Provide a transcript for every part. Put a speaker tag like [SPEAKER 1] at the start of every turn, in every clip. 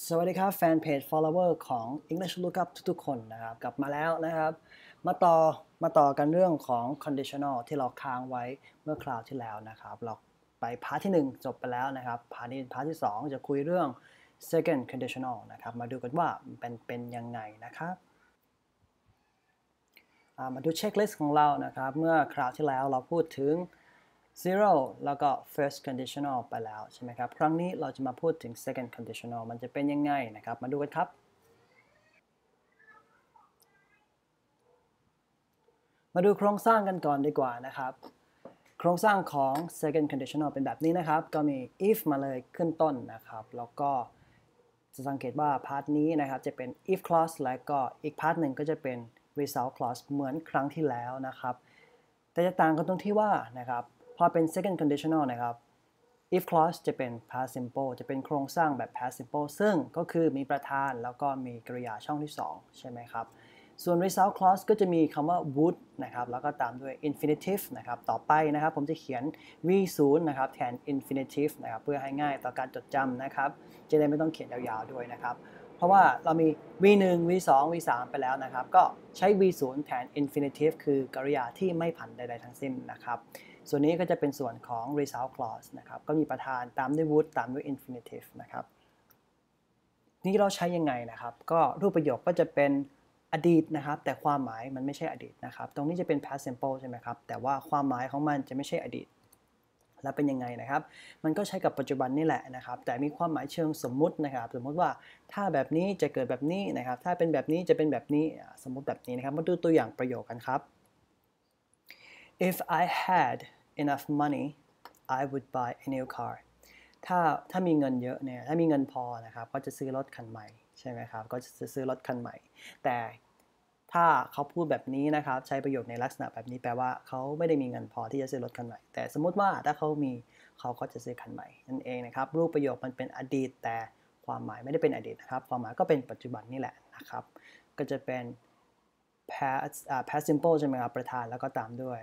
[SPEAKER 1] สวัสดีครับแฟนเพจ follower ของ English Lookup ทุกๆคนนะครับ กลับมาแล้วนะครับ มาต่อมาต่อกันเรื่องของ conditional ที่เราค้างไว้เมื่อคราวที่แล้วนะครับ เราไป part ที่ 1 จบไปแล้วนะครับ part นี้ part ที่ 2 จะคุยเรื่อง second conditional นะครับ มาดูกันว่าเป็นเป็นยังไงนะครับมาดู checklist ของเรานะครับ เมื่อคราวที่แล้วเราพูดถึง zero แล้วก็ first conditional ไปแล้วใช่ไหมครับ ครั้งนี้เราจะมาพูดถึง second conditional มันจะเป็นยังไงนะครับ มาดูกันครับ มาดูโครงสร้างกันก่อนดีกว่านะครับ โครงสร้างของ second conditional เป็นแบบนี้นะครับ ก็มี if มาเลยขึ้นต้นนะครับ แล้วก็จะสังเกตว่า part นี้นะครับจะเป็น if clause และก็อีก part หนึ่งก็จะเป็น result clause เหมือนครั้งที่แล้วนะครับ แต่จะต่างกันตรงที่ว่านะครับ พอเป็น second conditional นะครับ if clause จะเป็น past simple จะเป็นโครงสร้างแบบ past simple ซึ่งก็คือมีประธานแล้วก็มีกริยาช่องที่ 2 ใช่ไหมครับ ส่วน result clause ก็จะมีคำว่า would นะครับ แล้วก็ตามด้วย infinitive นะครับ ต่อไปนะครับ ผมจะเขียน v0 นะครับ แทน infinitive นะครับ เพื่อให้ง่ายต่อการจดจำนะครับ จะได้ไม่ต้องเขียนยาวๆด้วยนะครับ เพราะว่าเรามี v1 v2 v3 ไปแล้วนะครับ ก็ใช้ v0 แทน infinitive คือกริยาที่ไม่ผันใดๆทั้งสิ้นนะครับ ส่วนนี้ก็จะเป็นส่วนของ result clause นะครับ ก็มีประธานตามด้วย would ตามด้วย infinitive นะครับ นี่เราใช้ยังไงนะครับ ก็รูปประโยคก็จะเป็นอดีตนะครับ แต่ความหมายมันไม่ใช่อดีตนะครับ ตรงนี้จะเป็น past simple ใช่ไหมครับ แต่ว่าความหมายของมันจะไม่ใช่อดีต แล้วเป็นยังไงนะครับ มันก็ใช้กับปัจจุบันนี่แหละนะครับ แต่มีความหมายเชิงสมมุตินะครับ สมมติว่าถ้าแบบนี้จะเกิดแบบนี้นะครับ ถ้าเป็นแบบนี้จะเป็นแบบนี้ สมมติแบบนี้นะครับ มาดูตัวอย่างประโยคกันครับ If I had enough money I would buy a new car ถ้าถ้ามีเงินเยอะเนี่ยถ้ามีเงินพอนะครับก็จะซื้อรถคันใหม่ใช่ไหมครับก็จะซื้อรถคันใหม่ แต่ถ้าเขาพูดแบบนี้นะครับใช้ประโยคในลักษณะแบบนี้แปลว่าเขาไม่ได้มีเงินพอที่จะซื้อรถคันใหม่ แต่สมมุติว่าถ้าเขามีเขาก็จะซื้อคันใหม่นั่นเองนะครับรูปประโยคมันเป็นอดีต แต่ความหมายไม่ได้เป็นอดีตนะครับความหมายก็เป็นปัจจุบันนี่แหละนะครับก็จะเป็น past uh, past simple ใช่ไหมครับประธานแล้วก็ตามด้วย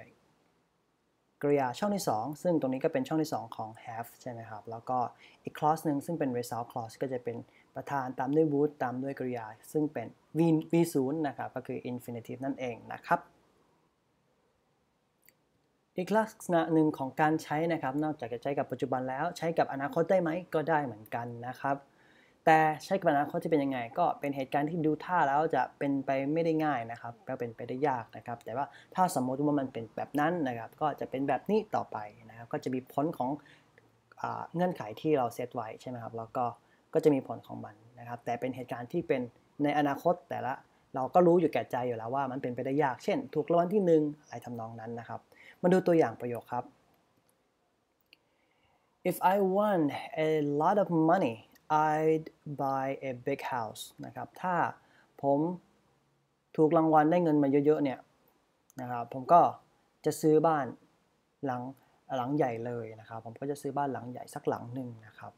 [SPEAKER 1] กริยาช่องที่ 2 ซึ่งตรงนี้ก็เป็นช่องที่ 2 ของ have ใช่ไหมครับ แล้วก็อีก clause หนึ่งซึ่งเป็น result clause ก็จะเป็นประธานตามด้วย would ตามด้วยกริยา ซึ่งเป็น v v0 นะครับ ก็คือ infinitive นั่นเองนะครับ อีกลักษณะหนึ่งของการใช้นะครับ นอกจากจะใช้กับปัจจุบันแล้ว ใช้กับอนาคตได้ไหมก็ได้เหมือนกันนะครับ แต่ใช้กับอนาคตจะเป็นยังไง ก็เป็นเหตุการณ์ที่ดูท่าแล้วจะเป็นไปไม่ได้ง่ายนะครับก็เป็นไปได้ยากนะครับ แต่ว่าถ้าสมมติว่ามันเป็นแบบนั้นนะครับ ก็จะเป็นแบบนี้ต่อไปนะครับ ก็จะมีผลของเงื่อนไขที่เราเซตไว้ใช่ไหมครับ แล้วก็ก็จะมีผลของมันนะครับ แต่เป็นเหตุการณ์ที่เป็นในอนาคตแต่ละเราก็รู้อยู่แก่ใจอยู่แล้วว่ามันเป็นไปได้ยาก เช่น ถูกรางวัลที่หนึ่งอะไรทำนองนั้นนะครับ มาดูตัวอย่างประโยคครับ If I won a lot of money I'd buy a big house นะครับ ถ้าผมถูกรางวัลได้เงินมาเยอะๆเนี่ยนะครับ ผมก็จะซื้อบ้านหลังหลังใหญ่เลยนะครับ ผมก็จะซื้อบ้านหลังใหญ่สักหลังหนึ่งนะครับ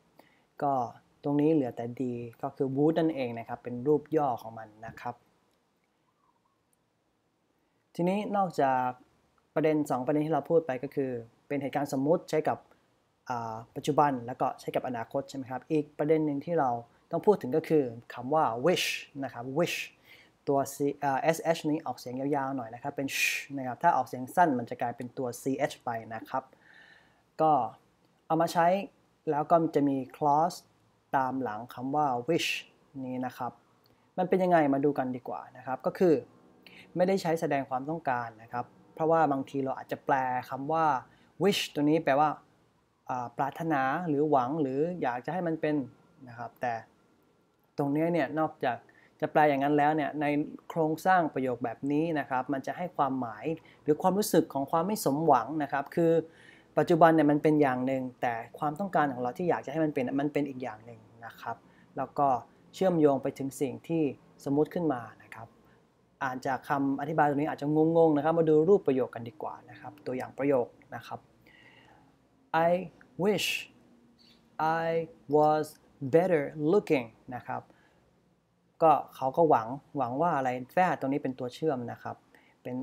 [SPEAKER 1] ก็ตรงนี้เหลือแต่ดีก็คือ would นั่นเองนะครับ เป็นรูปย่อของมันนะครับ ทีนี้นอกจากประเด็น 2 ประเด็นที่เราพูดไปก็คือ เป็นเหตุการณ์สมมุติใช้กับ ปัจจุบันแล้วก็ใช้กับอนาคตใช่ไหมครับ อีกประเด็นหนึ่งที่เราต้องพูดถึงก็คือคำว่า wish นะครับ wish ตัว C, uh, sh นี้ออกเสียงยาวๆหน่อยนะครับ เป็น sh นะครับ ถ้าออกเสียงสั้นมันจะกลายเป็นตัว ch ไปนะครับ ก็เอามาใช้แล้วก็จะมี clause ตามหลังคำว่า wish นี้นะครับ มันเป็นยังไงมาดูกันดีกว่านะครับ ก็คือ ไม่ได้ใช้แสดงความต้องการนะครับ เพราะว่าบางทีเราอาจจะแปลคำว่า wish ตัวนี้แปลว่า ปรารถนาหรือหวังหรืออยากจะให้มันเป็นนะครับแต่ตรงนี้เนี่ยนอกจากจะแปลอย่างนั้นแล้วเนี่ยในโครงสร้างประโยคแบบนี้นะครับมันจะให้ความหมายหรือความรู้สึกของความไม่สมหวังนะครับ คือปัจจุบันเนี่ยมันเป็นอย่างหนึ่ง แต่ความต้องการของเราที่อยากจะให้มันเป็นมันเป็นอีกอย่างหนึ่งนะครับ แล้วก็เชื่อมโยงไปถึงสิ่งที่สมมุติขึ้นมานะครับ อ่านจากคำอธิบายตรงนี้อาจจะงงๆนะครับ มาดูรูปประโยคกันดีกว่านะครับ ตัวอย่างประโยคนะครับ I wish I was better looking นะครับ ก็เขาก็หวังหวังว่าอะไร that ตรงนี้เป็นตัวเชื่อมนะครับ เป็น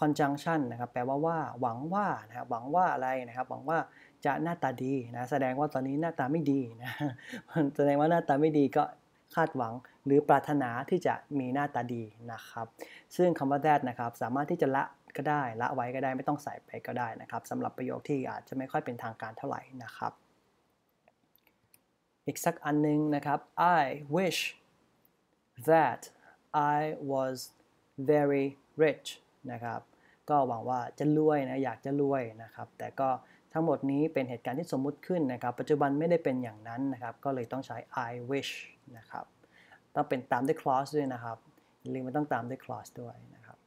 [SPEAKER 1] conjunction นะครับ แปลว่าว่า หวังว่านะครับหวังว่าอะไรนะครับ หวังว่าจะหน้าตาดีนะ แสดงว่าตอนนี้หน้าตาไม่ดีนะ แสดงว่าหน้าตาไม่ดีก็คาดหวัง หรือปรารถนาที่จะมีหน้าตาดีนะครับ ซึ่งคำว่า that นะครับสามารถที่จะละก็ได้ละไว้ก็ได้ไม่ต้องใส่ไปก็ได้นะครับสำหรับประโยคที่อาจจะไม่ค่อยเป็นทางการเท่าไหร่นะครับ อีกสักอันนึงนะครับ I wish that I was very rich นะครับก็หวังว่าจะรวยนะอยากจะรวยนะครับ แต่ก็ทั้งหมดนี้เป็นเหตุการณ์ที่สมมุติขึ้นนะครับ ปัจจุบันไม่ได้เป็นอย่างนั้นนะครับ ก็เลยต้องใช้ I wish นะครับ ต้องเป็นตามด้วย clause ด้วยนะครับอย่าลืมมันต้องตามด้วย clause ด้วยนะครับ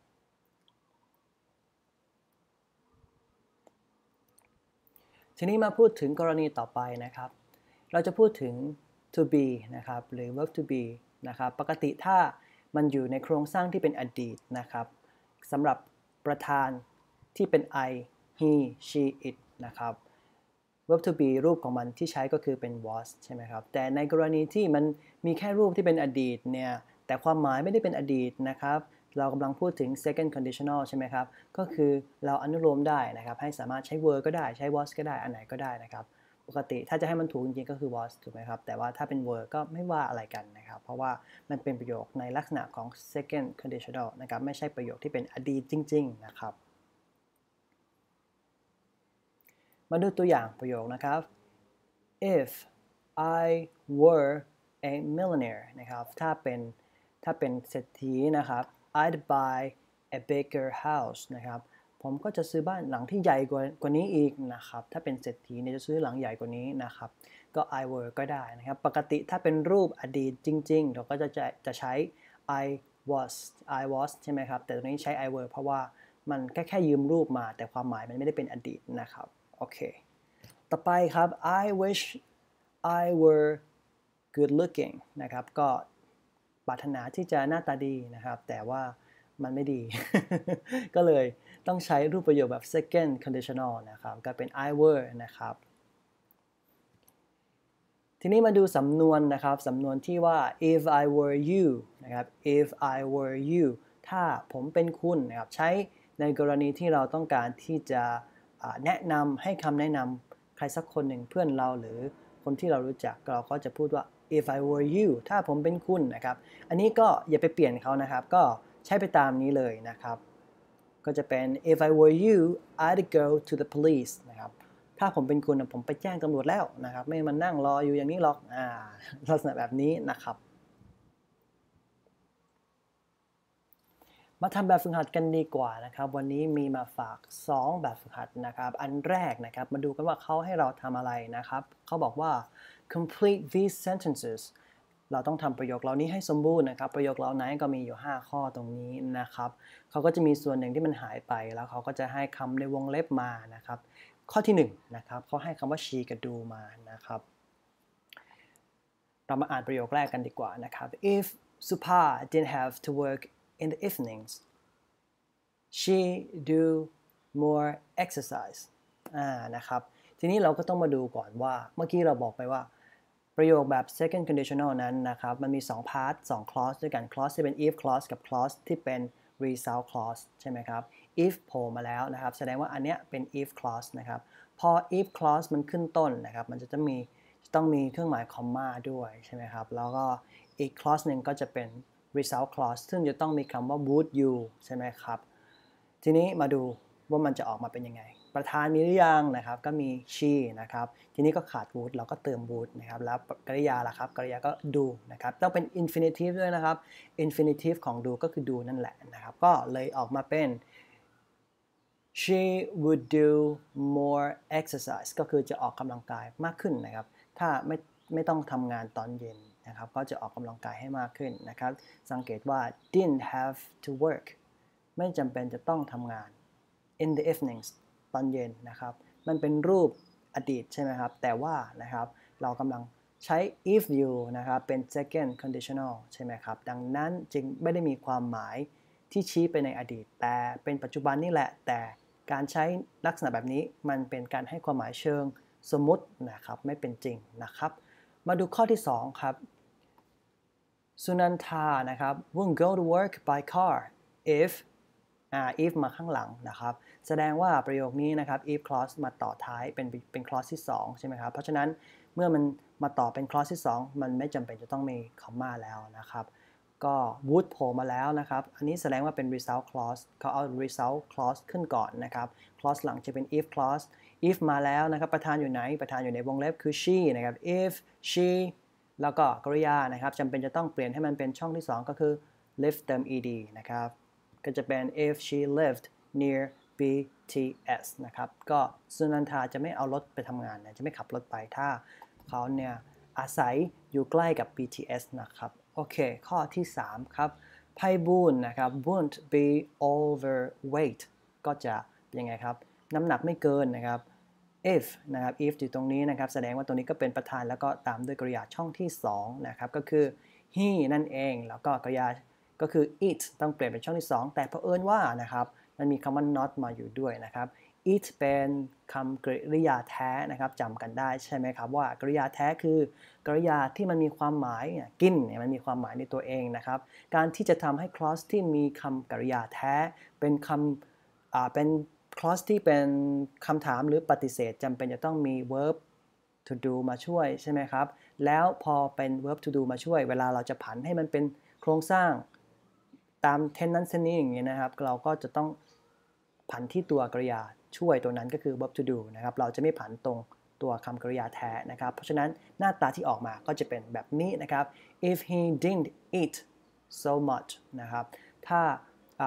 [SPEAKER 1] ทีนี้มาพูดถึงกรณีต่อไปนะครับ เราจะพูดถึง to be นะครับ หรือ verb to be นะครับ ปกติถ้ามันอยู่ในโครงสร้างที่เป็นอดีตนะครับสำหรับประธานที่เป็น I he she it นะครับ verb to be รูปของมันที่ใช้ก็คือเป็น was ใช่ไหมครับ แต่ในกรณีที่มันมีแค่รูปที่เป็นอดีตเนี่ย แต่ความหมายไม่ได้เป็นอดีตนะครับ เรากำลังพูดถึง second conditional ใช่ไหมครับ ก็คือเราอนุโลมได้นะครับ ให้สามารถใช้ were ก็ได้ ใช้ was ก็ได้ อันไหนก็ได้นะครับ ปกติถ้าจะให้มันถูกจริงๆ ก็คือ was ถูกไหมครับ แต่ว่าถ้าเป็น were ก็ไม่ว่าอะไรกันนะครับ เพราะว่ามันเป็นประโยคในลักษณะของ second conditional นะครับ ไม่ใช่ประโยคที่เป็นอดีตจริง ๆ นะครับ มาดูตัวอย่างประโยคนะครับ if I were a millionaire นะครับ ถ้าเป็นถ้าเป็นเศรษฐีนะครับ I'd buy a bigger house นะครับ ผมก็จะซื้อบ้านหลังที่ใหญ่กว่ากว่านี้อีกนะครับ ถ้าเป็นเศรษฐีเนี่ยจะซื้อหลังใหญ่กว่านี้นะครับ ก็ I were ก็ได้นะครับ ปกติถ้าเป็นรูปอดีตจริง ๆ เราก็จะจะจะใช้ I was I was ใช่ไหมครับ แต่ตรงนี้ใช้ I were เพราะว่ามันแค่แค่ยืมรูปมา แต่ความหมายมันไม่ได้เป็นอดีตนะครับ โอเค ต่อไปครับ I wish I were good looking นะครับ ก็ปรารถนาที่จะหน้าตาดีนะครับ แต่ว่ามันไม่ดี ก็เลยต้องใช้รูปประโยคแบบ second conditional นะครับ ก็เป็น I were นะครับ ทีนี้มาดูสำนวนนะครับ สำนวนที่ว่า if I were you นะครับ if I were you ถ้าผมเป็นคุณนะครับ ใช้ในกรณีที่เราต้องการที่จะ แนะนำให้คำแนะนำใครสักคนหนึ่งเพื่อนเราหรือคนที่เรารู้จักเราก็จะพูดว่า if I were you ถ้าผมเป็นคุณนะครับ อันนี้ก็อย่าไปเปลี่ยนเขานะครับ ก็ใช้ไปตามนี้เลยนะครับ ก็จะเป็น if I were you I'd go to the police นะครับ ถ้าผมเป็นคุณผมไปแจ้งตำรวจแล้วนะครับ ไม่มานั่งรออยู่อย่างนี้หรอก อ่า ลักษณะแบบนี้นะครับ มาทำแบบฝึกหัดกันดีกว่านะครับ วันนี้มีมาฝาก 2 แบบฝึกหัดนะครับ อันแรกนะครับ มาดูกันว่าเขาให้เราทำอะไรนะครับ เขาบอกว่า complete these sentences เราต้องทำประโยคเหล่านี้ให้สมบูรณ์นะครับ ประโยคเหล่านั้นก็มีอยู่ 5 ข้อตรงนี้นะครับ เขาก็จะมีส่วนหนึ่งที่มันหายไป แล้วเขาก็จะให้คำในวงเล็บมานะครับ ข้อที่1นนะครับเขาให้คำว่า she กับ do มานะครับ เรามาอ่านประโยคแรกกันดีกว่านะครับ if Supa didn't have to work in the evenings she do more exercise อ่านะครับ ทีนี้เราก็ต้องมาดูก่อนว่า เมื่อกี้เราบอกไปว่า ประโยคแบบ second conditional นั้นนะครับ มันมี 2 part 2 clause ด้วยกัน clause ที่เป็น if clause กับ clause ที่เป็น result clause ใช่ไหมครับ if โผล่มาแล้วนะครับ แสดงว่าอันเนี้ยเป็น if clause นะครับ พอ if clause มันขึ้นต้นนะครับ มันจะต้องมีต้องมีเครื่องหมาย comma ด้วยใช่ไหมครับ แล้วก็อีก clause หนึ่งก็จะเป็น result clause ซึ่งจะต้องมีคำว่า would you ใช่ไหมครับ ทีนี้มาดูว่ามันจะออกมาเป็นยังไง ประธานมีหรือยังนะครับ ก็มี she นะครับ ทีนี้ก็ขาด would เราก็เติม would นะครับ แล้วกริยาล่ะครับ กริยาก็ do นะครับ ต้องเป็น infinitive ด้วยนะครับ infinitive ของ do ก็คือ do นั่นแหละนะครับ ก็เลยออกมาเป็น she would do more exercise ก็คือจะออกกำลังกายมากขึ้นนะครับ ถ้าไม่ไม่ต้องทำงานตอนเย็น นะครับ ก็จะออกกำลังกายให้มากขึ้นนะครับ สังเกตว่า didn't have to work ไม่จำเป็นจะต้องทำงาน in the evenings ตอนเย็นนะครับ มันเป็นรูปอดีตใช่ไหมครับ แต่ว่านะครับเรากำลังใช้ if you นะครับ เป็น second conditional ใช่ไหมครับ ดังนั้นจึงไม่ได้มีความหมายที่ชี้ไปในอดีต แต่เป็นปัจจุบันนี่แหละ แต่การใช้ลักษณะแบบนี้มันเป็นการให้ความหมายเชิงสมมตินะครับ ไม่เป็นจริงนะครับ มาดูข้อที่ 2 ครับ สุนันทานะครับ won't go to work by car if อ่า if มาข้างหลังนะครับ แสดงว่าประโยคนี้นะครับ if clause มาต่อท้ายเป็นเป็น clause ที่ 2 ใช่ไหมครับ เพราะฉะนั้นเมื่อมันมาต่อเป็น clause ที่ 2 มันไม่จำเป็นจะต้องมี comma แล้วนะครับ ก็ would โผล่มาแล้วนะครับ อันนี้แสดงว่าเป็น result clause เขาเอา result clause ขึ้นก่อนนะครับ clause หลังจะเป็น if clause if มาแล้วนะครับ ประธานอยู่ไหน ประธานอยู่ในวงเล็บคือ she นะครับ if she แล้วก็กริยานะครับจำเป็นจะต้องเปลี่ยนให้มันเป็นช่องที่ 2 ก็คือ live เติม ed นะครับ ก็จะเป็น if she lived near BTS นะครับ ก็สุนันทาจะไม่เอารถไปทำงานนะ จะไม่ขับรถไปถ้าเขาเนี่ยอาศัยอยู่ใกล้กับ BTS นะครับ โอเค ข้อที่ 3 ครับไพบูลนะครับ won't be overweight ก็จะยังไงครับ น้ำหนักไม่เกินนะครับ if นะครับ if อยู่ตรงนี้นะครับ แสดงว่าตรงนี้ก็เป็นประธานแล้วก็ตามด้วยกริยาช่องที่2นะครับก็คือ he นั่นเอง แล้วก็กริยาก็คือ it ต้องเปลี่ยนเป็นช่องที่ 2 แต่เผอิญว่านะครับมันมีคำว่า not มาอยู่ด้วยนะครับ it เป็นคำกริยาแท้นะครับจำกันได้ใช่ไหมครับว่ากริยาแท้คือกริยาที่มันมีความหมายกินเนี่ยมันมีความหมายในตัวเองนะครับ การที่จะทำให้ clause ที่มีคำกริยาแท้เป็นคำเป็น clause ที่เป็นคำถามหรือปฏิเสธจำเป็นจะต้องมี verb to do มาช่วยใช่ไหมครับ แล้วพอเป็น verb to do มาช่วย เวลาเราจะผันให้มันเป็นโครงสร้างตามเทนนั้นเซนนี้อย่างนี้นะครับ เราก็จะต้องผันที่ตัวกริยาช่วยตัวนั้นก็คือ verb to do นะครับ เราจะไม่ผันตรงตัวคำกริยาแท้นะครับ เพราะฉะนั้นหน้าตาที่ออกมาก็จะเป็นแบบนี้นะครับ if he didn't eat so much นะครับ ถ้า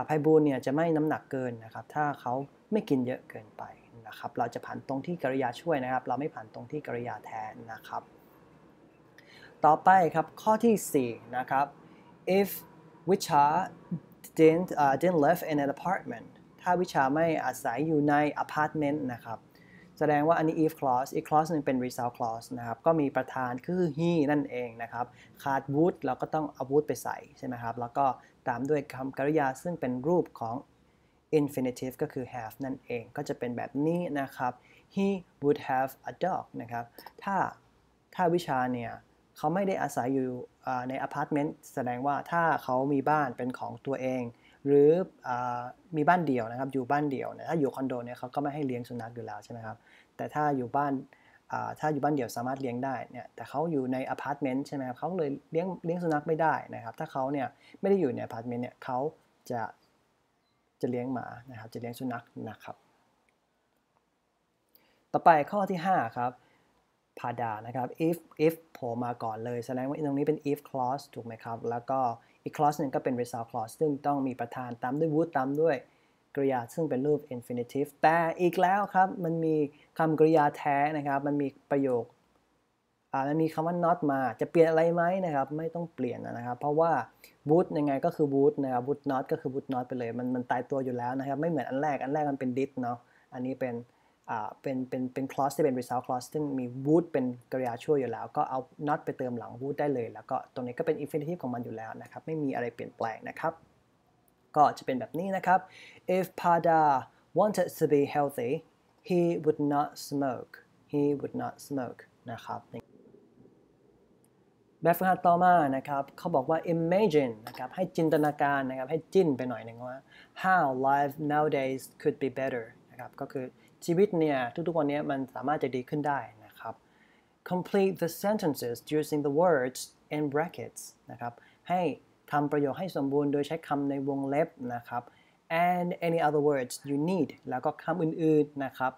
[SPEAKER 1] ไพบูลเนี่ยจะไม่น้ำหนักเกินนะครับ ถ้าเขาไม่กินเยอะเกินไปนะครับ เราจะผันตรงที่กริยาช่วยนะครับ เราไม่ผันตรงที่กริยาแทนนะครับ ต่อไปครับข้อที่4นะครับ if Wicha didn't uh, didn't live in an apartment ถ้าวิชาไม่อาศัยอยู่ในอพาร์ตเมนต์นะครับ แสดงว่าอันนี้ if clause อีก clause หนึ่งเป็น result clause นะครับ ก็มีประธานคือ he นั่นเองนะครับ ขาด would เราก็ต้องเอา would ไปใส่ใช่ไหมครับ แล้วก็ ตามด้วยคำกริยาซึ่งเป็นรูปของ infinitive ก็คือ have นั่นเอง ก็จะเป็นแบบนี้นะครับ he would have a dog นะครับ ถ้าถ้าวิชาเนี่ยเขาไม่ได้อาศัยอยู่ในอพาร์ตเมนต์แสดงว่าถ้าเขามีบ้านเป็นของตัวเอง หรือมีบ้านเดี่ยวนะครับ อยู่บ้านเดี่ยวถ้าอยู่คอนโดเนี่ยเขาก็ไม่ให้เลี้ยงสุนัขอยู่แล้วใช่ไหมครับ แต่ถ้าอยู่บ้าน ถ้าอยู่บ้านเดี่ยวสามารถเลี้ยงได้เนี่ยแต่เขาอยู่ในอพาร์ตเมนต์ใช่ไหมครับเขาเลยเลี้ยงเลี้ยงสุนัขไม่ได้นะครับ ถ้าเขาเนี่ยไม่ได้อยู่ในอพาร์ตเมนต์เนี่ยเขาจะจะเลี้ยงหมานะครับ จะเลี้ยงสุนัขนะครับ ต่อไปข้อที่ 5 ครับพาดานะครับ if if โผล่มาก่อนเลย แสดงว่าตรงนี้เป็น if clause ถูกไหมครับ แล้วก็อีก clause หนึ่งก็เป็น result clause ซึ่งต้องมีประธานตามด้วย would ตามด้วย กริยาซึ่งเป็นรูป infinitive แต่อีกแล้วครับ มันมีคำกริยาแท้นะครับ มันมีประโยคอ่ามันมีคำว่า not มาจะเปลี่ยนอะไรไหมนะครับ ไม่ต้องเปลี่ยนนะครับ เพราะว่า would ยังไงก็คือ would นะครับ would not ก็คือ would not ไปเลย มันมันตายตัวอยู่แล้วนะครับ ไม่เหมือนอันแรก อันแรกมันเป็น did เนาะ อันนี้เป็นอ่าเป็นเป็นเป็น clause ที่เป็น result clause ซึ่งมี would เป็นกริยาช่วยอยู่แล้ว ก็เอา not ไปเติมหลัง would ได้เลย แล้วก็ตรงนี้ก็เป็น infinitive ของมันอยู่แล้วนะครับ ไม่มีอะไรเปลี่ยนแปลงนะครับ ก็จะเป็นแบบนี้นะครับ if Pada wanted to be healthy he would not smoke he would not smoke นะครับแบบฝึกหัดต่อมานะครับเขาบอกว่า imagine นะครับให้จินตนาการนะครับให้จิ้นไปหน่อยหนึ่งว่า how life nowadays could be better นะครับก็คือชีวิตเนี่ยทุกๆวันนี้มันสามารถจะดีขึ้นได้นะครับ complete the sentences using the words in brackets นะครับให้ ทำประโยคให้สมบูรณ์โดยใช้คำในวงเล็บนะครับ and any other words you need แล้วก็คำอื่นๆนะครับ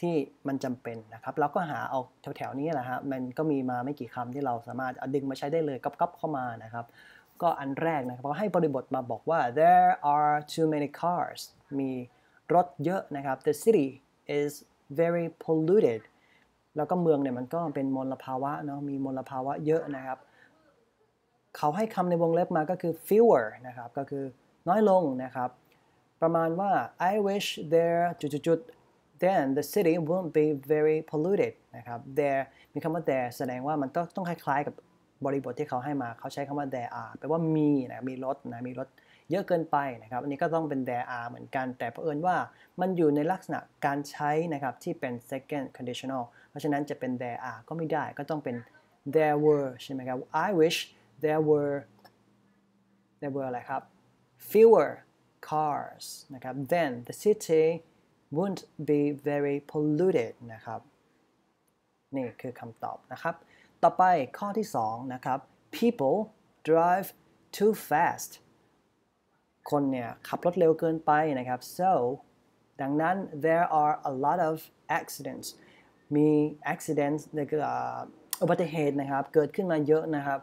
[SPEAKER 1] ที่มันจำเป็นนะครับเราก็หาเอาแถวๆนี้แหละฮะมันก็มีมาไม่กี่คำที่เราสามารถเอาดึงมาใช้ได้เลยก๊อปๆเข้ามานะครับ ก็อันแรกนะครับเขาให้บริบทมาบอกว่า there are too many cars มีรถเยอะนะครับ the city is very polluted แล้วก็เมืองเนี่ยมันก็เป็นมลภาวะเนาะมีมลภาวะเยอะนะครับ เขาให้คำในวงเล็บมาก็คือ fewer นะครับ ก็คือน้อยลงนะครับ ประมาณว่า I wish there จุดๆ then the city won't be very polluted นะครับ there มีคำว่า there แสดงว่ามันต้องต้องคล้ายๆกับบริบทที่เขาให้มา เขาใช้คำว่า there are แปลว่ามีนะมีรถนะมีรถเยอะเกินไปนะครับ อันนี้ก็ต้องเป็น there are เหมือนกัน แต่เผอิญว่ามันอยู่ในลักษณะการใช้นะครับที่เป็น second conditional เพราะฉะนั้นจะเป็น there are ก็ไม่ได้ ก็ต้องเป็น there were ใช่ไหมครับ I wish there were there were อะไรครับ fewer cars นะครับ then the city won't be very polluted นะครับ นี่คือคำตอบนะครับ ต่อไปข้อที่ 2 นะครับ people drive too fast คนเนี่ยขับรถเร็วเกินไปนะครับ so ดังนั้น there are a lot of accidents มี accidents ในอุบัติเหตุนะครับ เกิดขึ้นมาเยอะนะครับ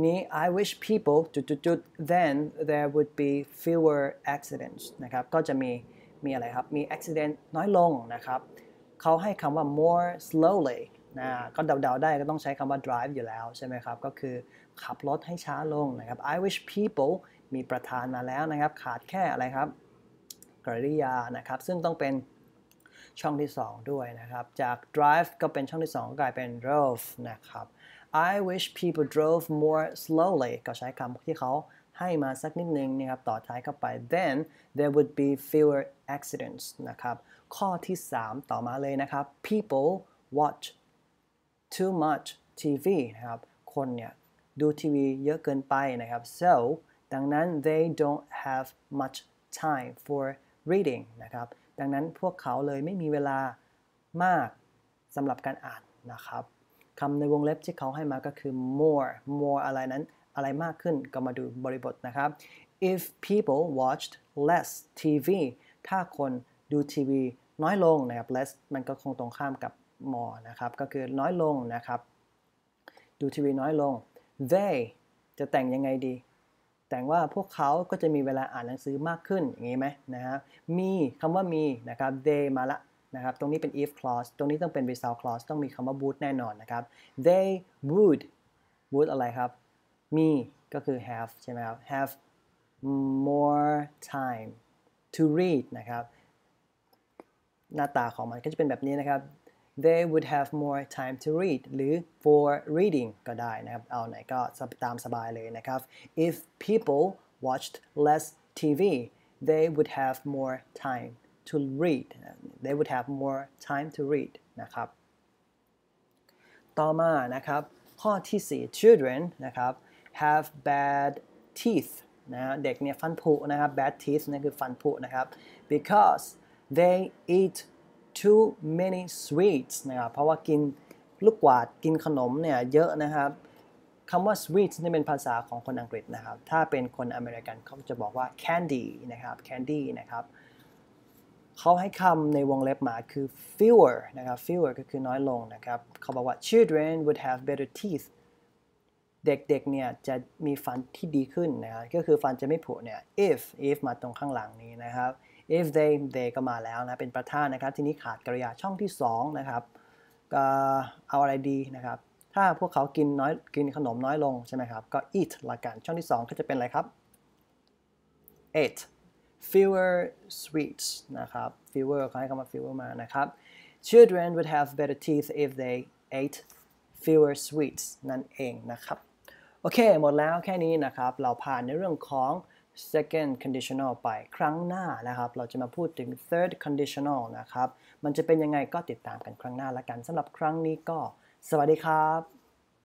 [SPEAKER 1] ทีนี้ I wish people จุดๆ then there would be fewer accidents นะครับ ก็จะมีมีอะไรครับ มี accident น้อยลงนะครับ เขาให้คำว่า more slowly นะก็เดาๆได้ก็ต้องใช้คำว่า drive อยู่แล้วใช่ไหมครับ ก็คือขับรถให้ช้าลงนะครับ I wish people มีประธานมาแล้วนะครับ ขาดแค่อะไรครับ กริยานะครับ ซึ่งต้องเป็นช่องที่ 2 ด้วยนะครับ จาก drive ก็เป็นช่องที่ 2ก็กลายเป็น drove นะครับ I wish people drove more slowly ก็ใช้คำที่เขาให้มาสักนิดนึงนะครับต่อท้ายเข้าไป then there would be fewer accidents นะครับ ข้อที่ 3 ต่อมาเลยนะครับ people watch too much TV นะครับ คนเนี่ยดูทีวีเยอะเกินไปนะครับ so ดังนั้น they don't have much time for reading นะครับ ดังนั้นพวกเขาเลยไม่มีเวลามากสำหรับการอ่านนะครับ คำในวงเล็บที่เขาให้มาก็คือ more more อะไรนั้น อะไรมากขึ้นก็มาดูบริบทนะครับ if people watched less TV ถ้าคนดูทีวีน้อยลงนะครับ less มันก็คงตรงข้ามกับ more นะครับ ก็คือน้อยลงนะครับ ดูทีวีน้อยลง they จะแต่งยังไงดี แต่งว่าพวกเขาก็จะมีเวลาอ่านหนังสือมากขึ้น อย่างนี้ไหมนะครับ มีคำว่ามีนะครับ they มาละ นะครับ ตรงนี้เป็น if clause ตรงนี้ต้องเป็น result clause ต้องมีคำว่า would แน่นอนนะครับ they would would อะไรครับ มีก็คือ have ใช่ไหมครับ have more time to read นะครับ หน้าตาของมันก็จะเป็นแบบนี้นะครับ they would have more time to read หรือ for reading ก็ได้นะครับ เอาไหนก็ตามสบายเลยนะครับ if people watched less TV they would have more time to read they would have more time to read นะครับ ต่อมานะครับ ข้อที่ 4 children นะครับ have bad teeth นะเด็กเนี่ยฟันผุนะครับ bad teeth นั่นคือฟันผุนะครับ because they eat too many sweets นะครับ เพราะว่ากินลูกกวาดกินขนมเนี่ยเยอะนะครับคำว่า sweets นี่เป็นภาษาของคนอังกฤษนะครับ ถ้าเป็นคนอเมริกันเขาจะบอกว่า candy นะครับ candy นะครับ เขาให้คำในวงเล็บมาคือ fewer นะครับ fewer ก็คือน้อยลงนะครับ เขาบอกว่า children would have better teeth เด็กๆ เนี่ยจะมีฟันที่ดีขึ้นนะครับ ก็คือฟันจะไม่ผุเนี่ย if if มาตรงข้างหลังนี้นะครับ if they they ก็มาแล้วนะ เป็นประธานนะครับ ทีนี้ขาดกริยาช่องที่ 2 นะครับเอาอะไรดีนะครับ ถ้าพวกเขากินน้อยกินขนมน้อยลงใช่ไหมครับ ก็ eat ละกัน ช่องที่ 2 ก็จะเป็นอะไรครับ ate fewer sweets นะครับ fewer เขาให้คำว่า fewer มานะครับ children would have better teeth if they ate fewer sweets นั่นเองนะครับ โอเค หมดแล้วแค่นี้นะครับ เราผ่านในเรื่องของ second conditional ไปครั้งหน้านะครับ เราจะมาพูดถึง third conditional นะครับ มันจะเป็นยังไงก็ติดตามกันครั้งหน้าละกันสำหรับครั้งนี้ก็ สวัสดีครับ